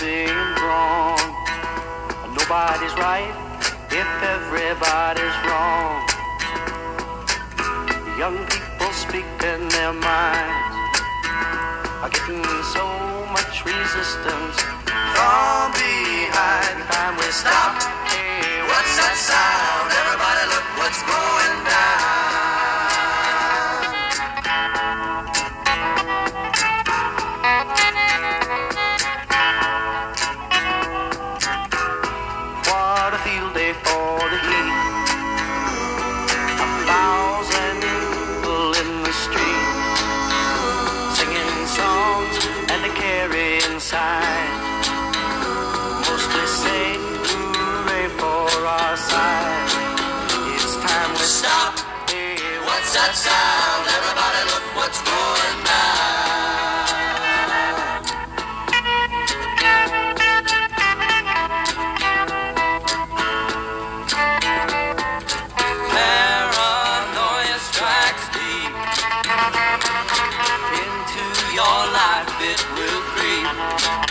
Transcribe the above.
being. Nobody's right if everybody's wrong. Young people speaking their minds are getting so much resistance that sound? Everybody look what's going down. Paranoia strikes deep into your life, it will creep.